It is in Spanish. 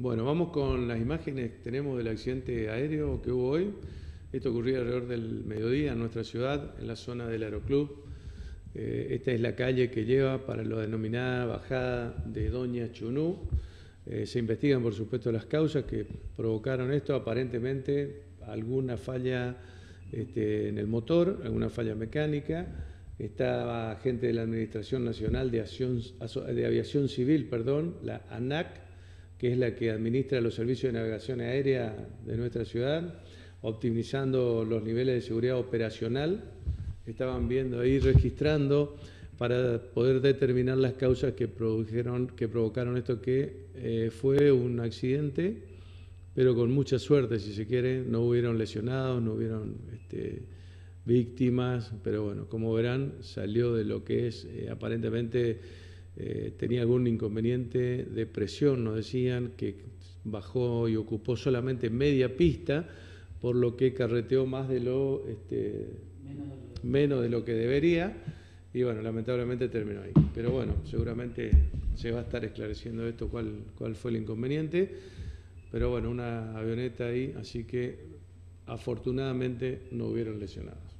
Bueno, vamos con las imágenes que tenemos del accidente aéreo que hubo hoy. Esto ocurrió alrededor del mediodía en nuestra ciudad, en la zona del aeroclub. Eh, esta es la calle que lleva para la denominada bajada de Doña Chunú. Eh, se investigan, por supuesto, las causas que provocaron esto. Aparentemente, alguna falla este, en el motor, alguna falla mecánica. Estaba gente de la Administración Nacional de, de Aviación Civil, perdón, la ANAC, que es la que administra los servicios de navegación aérea de nuestra ciudad, optimizando los niveles de seguridad operacional. Estaban viendo ahí, registrando para poder determinar las causas que, produjeron, que provocaron esto, que eh, fue un accidente, pero con mucha suerte, si se quiere, no hubieron lesionados, no hubieron este, víctimas, pero bueno, como verán, salió de lo que es eh, aparentemente eh, tenía algún inconveniente de presión, nos decían que bajó y ocupó solamente media pista, por lo que carreteó más de lo, este, menos, de lo que debería, y bueno, lamentablemente terminó ahí. Pero bueno, seguramente se va a estar esclareciendo esto, cuál, cuál fue el inconveniente, pero bueno, una avioneta ahí, así que afortunadamente no hubieron lesionados.